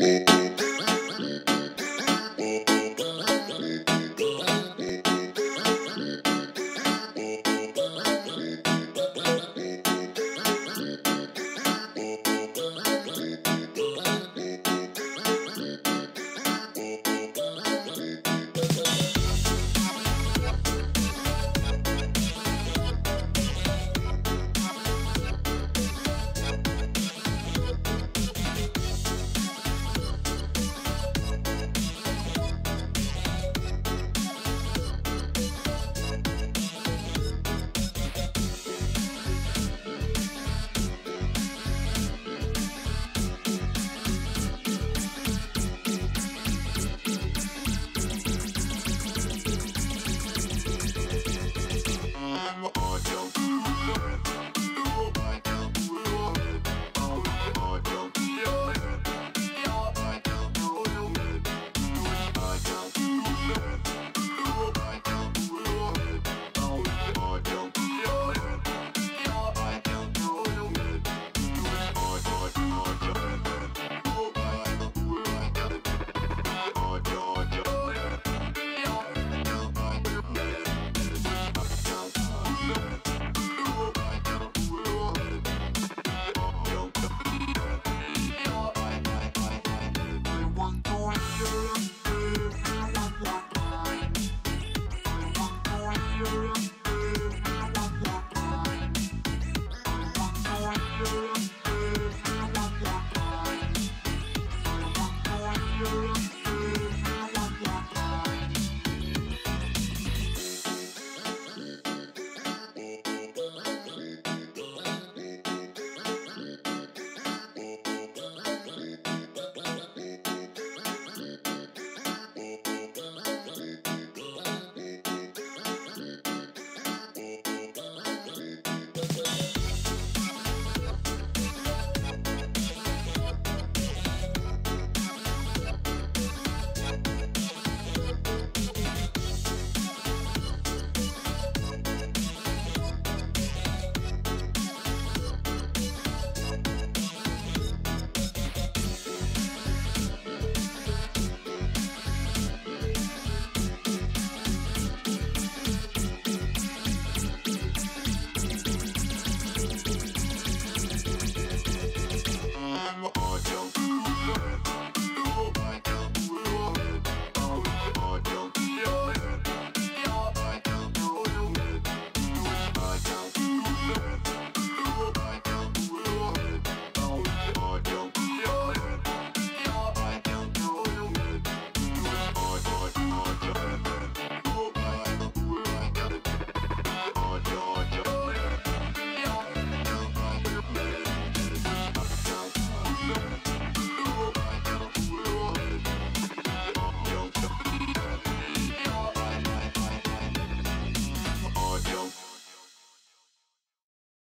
Yeah.